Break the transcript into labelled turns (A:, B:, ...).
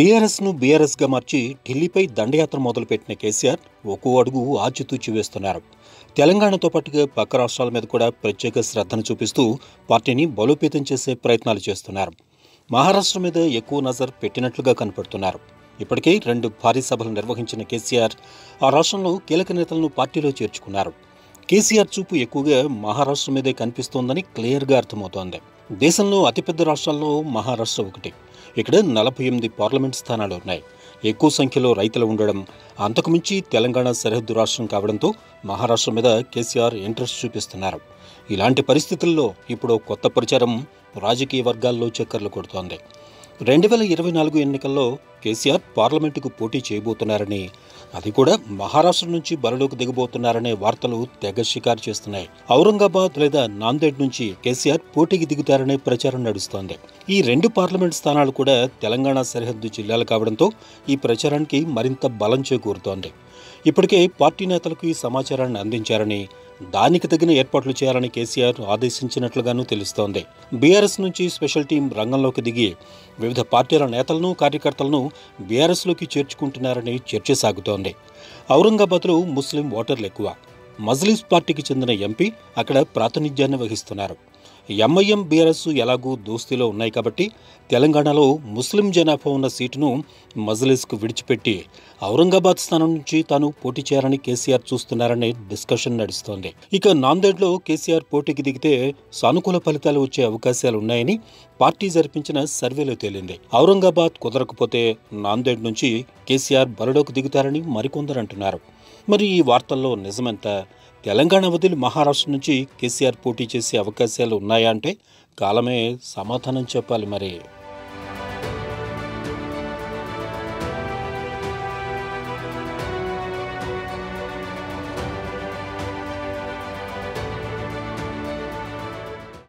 A: టీఆర్ఎస్ను బీఆర్ఎస్గా మార్చి ఢిల్లీపై దండయాత్ర మొదలుపెట్టిన కేసీఆర్ ఒక్కో అడుగు ఆచితూచి వేస్తున్నారు. తెలంగాణతో పాటుగా పక్క రాష్ట్రాల మీద కూడా ప్రత్యేక శ్రద్ధను చూపిస్తూ పార్టీని బలోపేతం చేసే ప్రయత్నాలు చేస్తున్నారు. మహారాష్ట్ర మీద ఎక్కువ నజర్ పెట్టినట్లుగా కనపడుతున్నారు. ఇప్పటికే రెండు భారీ సభలు నిర్వహించిన కేసీఆర్ ఆ రాష్ట్రంలో కీలక నేతలను పార్టీలో చేర్చుకున్నారు. కేసీఆర్ చూపు ఎక్కువగా మహారాష్ట్ర మీదే కనిపిస్తోందని క్లియర్గా అర్థమవుతోంది. దేశంలో అతిపెద్ద రాష్ట్రాల్లో మహారాష్ట్ర ఒకటి. ఇక్కడ నలభై ఎనిమిది పార్లమెంట్ స్థానాలు ఉన్నాయి. ఎక్కువ సంఖ్యలో రైతులు ఉండడం అంతకుమించి తెలంగాణ సరిహద్దు రాష్ట్రం కావడంతో మహారాష్ట్ర మీద కేసీఆర్ ఇంట్రెస్ట్ చూపిస్తున్నారు. ఇలాంటి పరిస్థితుల్లో ఇప్పుడు కొత్త ప్రచారం రాజకీయ వర్గాల్లో చక్కర్లు కొడుతోంది. రెండు వేల ఇరవై నాలుగు ఎన్నికల్లో కేసీఆర్ పార్లమెంటుకు పోటీ చేయబోతున్నారని అది కూడా మహారాష్ట్ర నుంచి బరిలోకి దిగబోతున్నారనే వార్తలు తెగ షికారు చేస్తున్నాయి. ఔరంగాబాద్ లేదా నాందేడ్ నుంచి కేసీఆర్ పోటీకి దిగుతారనే ప్రచారం నడుస్తోంది. ఈ రెండు పార్లమెంట్ స్థానాలు కూడా తెలంగాణ సరిహద్దు జిల్లాలు కావడంతో ఈ ప్రచారానికి మరింత బలం చేకూరుతోంది. ఇప్పటికే పార్టీ నేతలకు ఈ సమాచారాన్ని అందించారని దానికి తగిన ఏర్పాట్లు చేయాలని కేసీఆర్ ఆదేశించినట్లుగానూ తెలుస్తోంది. బీఆర్ఎస్ నుంచి స్పెషల్ టీం రంగంలోకి దిగి వివిధ పార్టీల నేతలను కార్యకర్తలను బీఆర్ఎస్లోకి చేర్చుకుంటున్నారని చర్చ సాగుతోంది. ఔరంగాబాద్లో ముస్లిం ఓటర్లు ఎక్కువ. మజ్లిస్ పార్టీకి చెందిన ఎంపీ అక్కడ ప్రాతినిధ్యాన్ని వహిస్తున్నారు. ఎంఐఎం బీఆర్ఎస్ ఎలాగూ దోస్తీలో ఉన్నాయి కాబట్టి తెలంగాణలో ముస్లిం జనాభా ఉన్న సీటును మజ్లిస్కు విడిచిపెట్టి ఔరంగాబాద్ స్థానం నుంచి తాను పోటీ చేయాలని కేసీఆర్ చూస్తున్నారనే డిస్కషన్ నడుస్తోంది. ఇక నాందేడ్లో కేసీఆర్ పోటీకి దిగితే సానుకూల ఫలితాలు వచ్చే అవకాశాలు ఉన్నాయని పార్టీ జరిపించిన సర్వేలో తేలింది. ఔరంగాబాద్ కుదరకపోతే నాందేడ్ నుంచి కేసీఆర్ బరిలోకి దిగుతారని మరికొందరు అంటున్నారు. మరి ఈ వార్తల్లో నిజమెంత? తెలంగాణ వదిలి మహారాష్ట్ర నుంచి కేసీఆర్ పోటీ చేసే అవకాశాలు ఉన్నాయా అంటే కాలమే సమాధానం చెప్పాలి మరి.